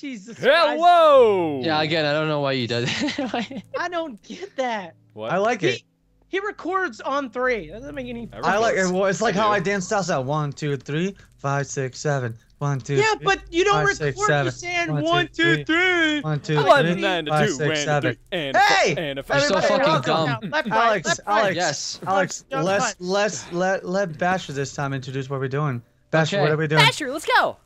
Jesus Christ. Hello. Yeah, again, I don't know why you did it. I don't get that. What? I like it. He records on three. That doesn't make any. I like it. Well, it's like I how do. I dance salsa. One, two, three, five, six, seven. One, two, Yeah, three, but you don't five, record six, you seven. saying One, two, one, two, three. One, two, One, three, nine, five, two, six, and seven. three, and a Hey! four, and a You're so fucking welcome. dumb. Left, right, Alex, left, right. Alex, Yes. Alex, Jump, let's let's let let Bashur this time introduce what we're doing. Bashur, what are we doing? Bashur, let's go.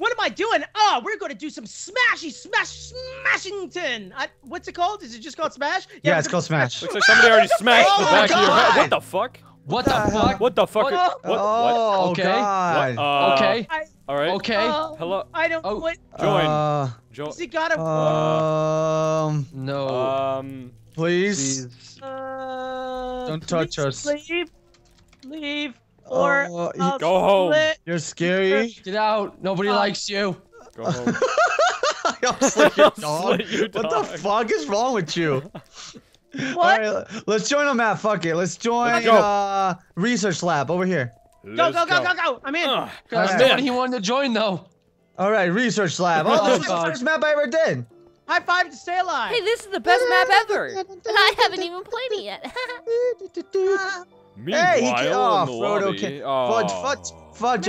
What am I doing? Oh, we're going to do some smashy smash smashington. I, what's it called? Is it just called smash? Yeah, we're it's called Smash. Looks like somebody already smashed Oh the my back of your head. What the fuck? What the the fuck? What the fuck? What? What? What? Oh Okay. God. What? Uh, okay. All right. Okay. Oh, Hello. I don't. Oh. What? Join. Uh, Jo- Has he got a? um, no. um. please. Please. uh, Don't touch please us. Leave. Leave. Or Oh, you- I'll Go home. You're scary. Get out. Nobody Uh, likes you. Go home. I'll slit your I'll dog. slit your What dog. the fuck is wrong with you? What? All right, let's join a map. Fuck it. Let's join Let's uh research lab over here. Go, go, go, go, go. I'm in. Ugh. That's Alright. the one he wanted to join, though. All right, research lab. Oh, this is the God. first map I ever did. High five to stay alive. Hey, this is the best map ever. And I haven't even played it yet. Meanwhile, Hey, he can- oh, in the Frodo lobby. can- Oh. Fudge, fudge, Fudge.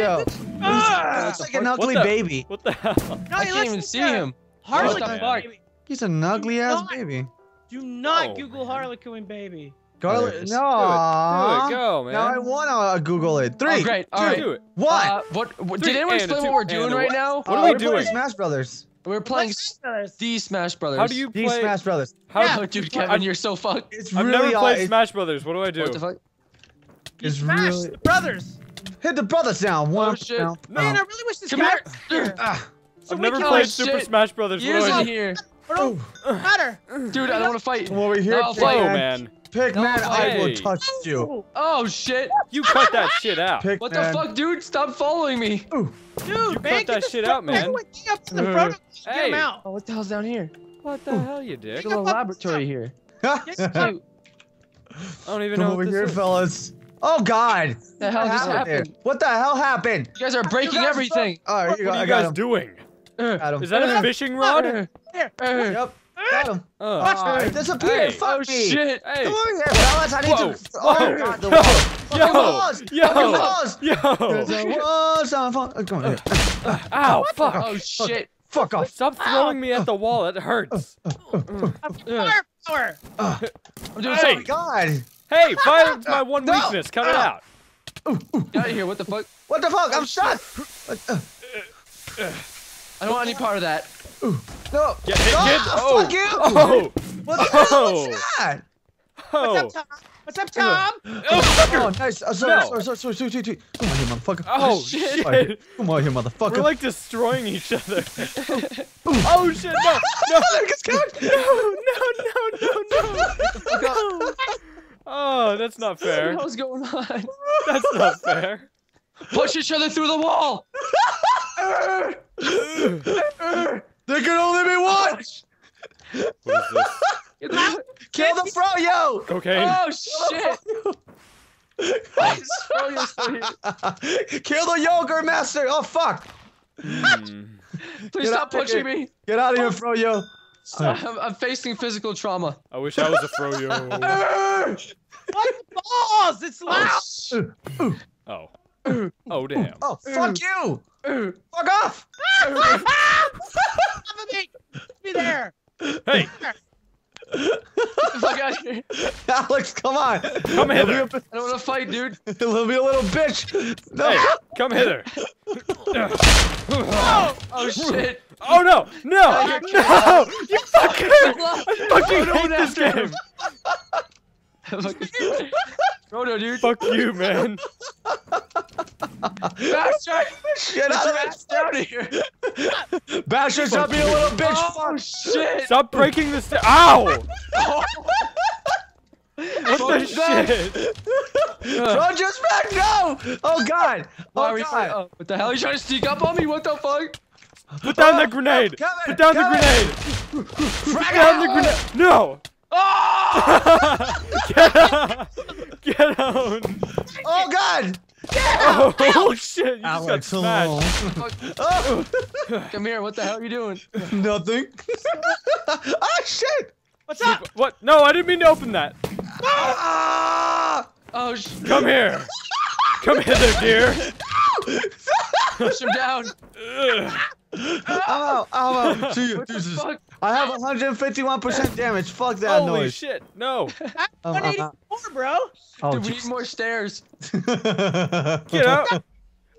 Ah! Looks like an What ugly the- baby. What the hell? No, I can't even see a him. Harley Quinn baby. He's an ugly ass not- baby. Do not Oh Google my Harley Quinn baby. Garlic. Hilarious. No. Do it, do it, go, man. Now I wanna uh, Google it. Three. Oh, great. All two, right. Do it. One. Uh, what, what, Three did anyone explain two what we're doing right now? What are we we're doing? Smash Brothers. We're playing What's the Smash Brothers. How do you These play? Smash Brothers. How, Yeah. Oh, dude, Kevin, I've- you're so fucked. It's I've really never played it's- Smash Brothers. What do I do? What the fuck? You It's smashed really- the brothers. Hit the brothers down. One. Oh, shit. down, Man, I really wish this Come guy here. was here. Ah. So I've never can, Oh, played Super shit. Smash Brothers. Years do I in here. What do matter? Dude, I don't want to fight. Come over here, No, Pigman. whoa, Whoa, man. Pigman, No, I will touch you. Oh, shit. You cut that shit out. Pigman. What the fuck, dude? Stop following me. Dude, You man, cut that shit out, man. Up to the front. Get hey. out. Oh, what the hell's down here? What the hell, you dick? There's a little laboratory here. I don't even Come know over what here, this is. fellas. Oh God! the hell just there? happened? What the hell happened? You guys are breaking guys everything. All right, you What go, are you guys him. doing? Uh, Got him. Is that a fishing rod? uh, uh, Yep. Got him. Uh, Oh, it disappeared. Hey. Fuck Oh, me. shit. hey. Come over here, fellas. I need Whoa. to. Oh Whoa. God, the Yo. Fucking Yo. walls. Yo. Fucking walls. Yo. There's a walls on phone. Oh, Come on. here. Ow, fuck. Oh, shit. Fuck off. Stop throwing me at the wall. It hurts. Fire power. Uh, I'm doing Hey. oh. God. Hey, fire's my one No. weakness. Cut it out. Get out of here. What the fuck? What the fuck? I'm shot. I don't want any part of that. No. Get hit, Ah, kid. Oh. Fuck you. Oh. What the hell Oh. was that? What's Oh. up, Tom? What's up, Tom? Oh, Oh, fucker. nice. Oh, sorry, No. sorry, sorry, sorry, sorry, sorry, sorry. Come on here, motherfucker. Oh, shit. Come on here, shit. Come on here, motherfucker. We're like destroying each other. oh, shit. No. No. It's. No, no, no, no, no. No. Oh, that's not fair! What the fair. hell's going on? That's not fair. Push each other through the wall. There can only be one. What is this? Get the- Kill the froyo. Cocaine? Oh shit! Froyo's still here. Kill the yogurt master. Oh fuck. Hmm. Please Get stop pushing here. me. Get out of here, froyo. I'm, I'm facing physical trauma. I wish I was a froyo. What balls? It's loud. Oh. Oh, damn. Oh fuck you. Uh, Fuck off. Off me. Be there. Hey, Get the fuck out here. Alex, come on. come He'll hither. a, I don't want to fight, dude. he'll be a little bitch. No. Hey, come hither. Oh, oh shit. Oh no! No! you're No! You fucker! I fucking Going hate this game! Fucking- Frodo, dude. Fuck you, man. Bastard! Get out of Get down here. It. Bashur, stop being a little oh, bitch. Oh shit! Stop breaking the sta- Ow! What Fuck the shit? Don't just back. No. Oh god. Oh god. Oh, what the hell? Are you trying to sneak up on me? What the fuck? Put down the ah, grenade! Come Put down the come grenade! Put down the grenade! No! Oh! Get out! Get out! Oh god. Oh, oh shit! You just got Alex, smashed. hello. Oh. Oh. Come here. What the hell are you doing? Nothing. oh shit. What's up? What? No, I didn't mean to open that. Ah! ah! Oh, sh Come here. Come hither, dear. push him down. Ugh. Ah! Ow, ow, ow. See you, What the Jesus. Fuck? I have 151% damage. Fuck that Holy noise. shit! No. That's Uh, uh, 184, bro. Oh, Dude, we need more stairs. Get out.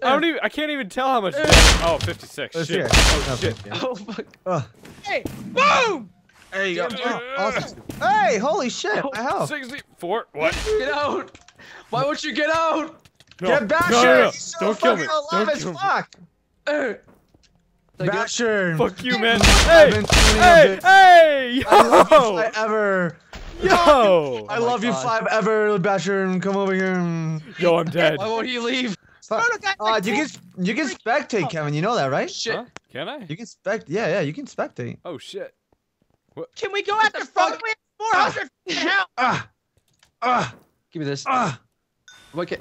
I don't even. I can't even tell how much. Oh, 56. Let's Shit. hear it. Oh shit. Oh, fuck. Uh, Hey, boom! there you go. Oh, awesome. Hey, holy shit. My health. 64. What? Get out. Why won't you get out? No. Get back no, here. no, no. He's so Don't kill me. alive Don't as kill me. fuck. Like, Bashur. Fuck you, man. I've Hey. been tuning a Hey. bit. Hey. I love you five ever. Yo. I my love you five ever, Bashur. Come over here. Yo, I'm dead. Why won't he leave? Fuck. Uh, you can you can spectate, Kevin. You know that, right? Shit. Huh? Can I? You can spect. Yeah, yeah. You can spectate. Oh shit. Can we go after the Frodo? fuck? We have 400 fucking. Ah, ah, Give me this. ah. What ca-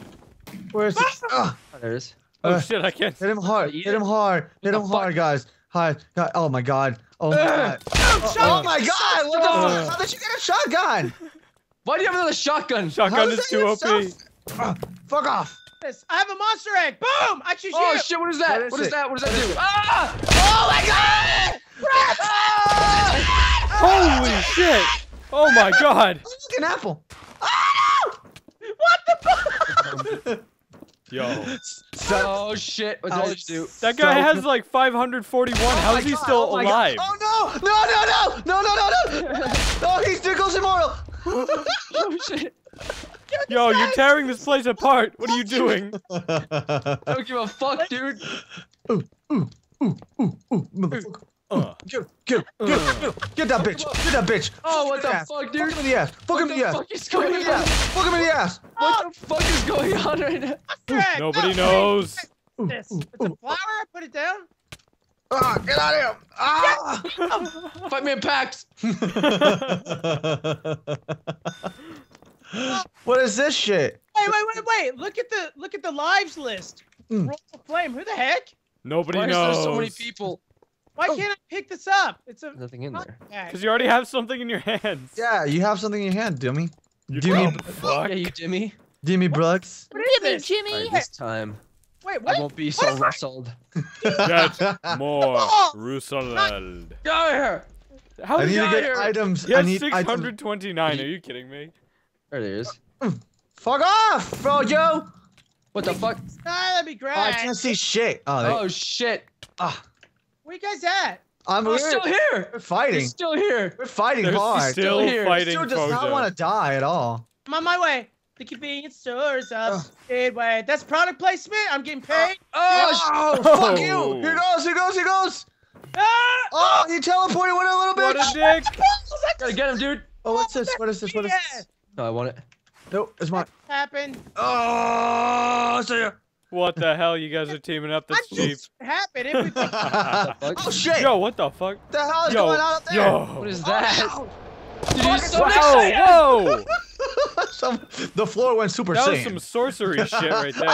Where's it? Ah. Oh, there it is. Oh Uh, shit. I can't. Hit him hard. Hit him hard. Hit the him hard, fuck? guys. Hi. God. Oh my god. Oh my god. Oh, Oh my god. What the Uh. fuck? How did you get a shotgun? Why do you have another shotgun? Shotgun does is too OP. sound- Ah, fuck off. I have a monster egg. Boom! I choose Oh you. shit! What is What that? is What is it? that? What does What that is do? Ah! Oh my god! Holy shit. Oh my god. Look an apple. What the fuck? Yo. Son- Oh shit! What did I just do? That guy so- has like 541. How my is he God, still oh my God. alive? Oh no! No! No! No! No! No! No! No! Oh, he's Dickles immortal. Oh shit! Yo, you're tearing this place apart. What are you doing? I don't give a fuck, dude. ooh, ooh, ooh, ooh, motherfucker. Uh, Get, get, get, get, get that bitch! Get that bitch! Oh, what Fuck the him fuck, in the ass. Fuck dude? him in the ass! Fuck him in the the ass! fuck is him going in the ass! on? Fuck him in the ass! What the fuck is going on right now? Monster nobody knows. This. ooh, It's a flower. Put it down. Ah, get out of here! Ah! Fight me in packs. what is this shit? Wait, wait, wait, wait. Look at the look at the lives list. Mm. Roll of flame. Who the heck? Nobody Why is there knows. so many people? Why Oh. can't I pick this up? It's a. Nothing in there. Because you already have something in your hands. Yeah, you have something in your hand, dummy. You Dimmy, dumb fuck. Yeah, you dimmy. Jimmy Brooks. What is Jimmy, this? Jimmy. Alright, this time Wait, I what? won't be so rustled. Get more Rusalel. Get out of here! How I did need you to get here. items. He I has need items. 629. Are you kidding me? There it is. Fuck off, bro, Joe. What the fuck? Ah, that'd be great. Oh, I can't see shit. Oh, there, Oh shit! ah, Where you guys at? I'm Oh, we're, still here! we're fighting. It's still here! We're fighting They're hard. still here. fighting Dude does not want to die at all. I'm on my way. The convenience stores up Ugh. Speedway. That's product placement. I'm getting paid. Oh, Oh, Oh. fuck you! Here goes, here goes, here goes! Ah! Oh, he teleported with a little What bitch! a dick! gotta get him, dude! Oh, what's this? What is this? What is this? No, I want it. Nope, it's mine. happened. Oh, see ya. What the hell? You guys are teaming up? That's cheap. just happened? If we pick- oh shit! Yo, what the fuck? What the hell is Yo, going on up there? yo. What is that? Oh, Did you Fuck, summon Whoa, whoa! Some, the floor went super That was some sorcery shit right there.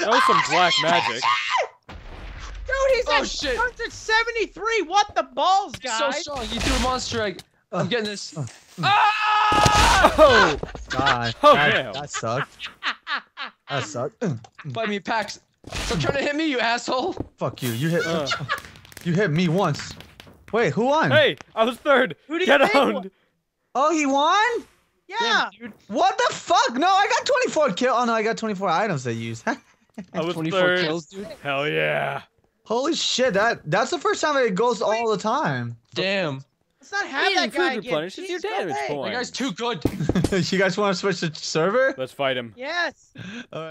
That was some black magic. Dude, he's Oh, at shit. 173. What the balls, He's so strong. You threw a monster egg. I'm getting this. Ah! Oh! God, Oh, that, damn. that sucked. That sucked. Buy me packs. Stop trying to hit me, you asshole. Fuck you. You hit. Uh. You hit me once. Wait, who won? Hey, I was third. Who did Get you think owned. Oh, he won? yeah. dude. What the fuck? No, I got 24 kill. Oh no, I got 24 items to use. I was 24 third. kills, dude. Hell yeah. Holy shit! That that's the first time it goes all the time. Damn. Let's not have Eating that guy food again. replenishes your damage way. point. That guy's too good. you guys want to switch the server? Let's fight him. Yes. All right.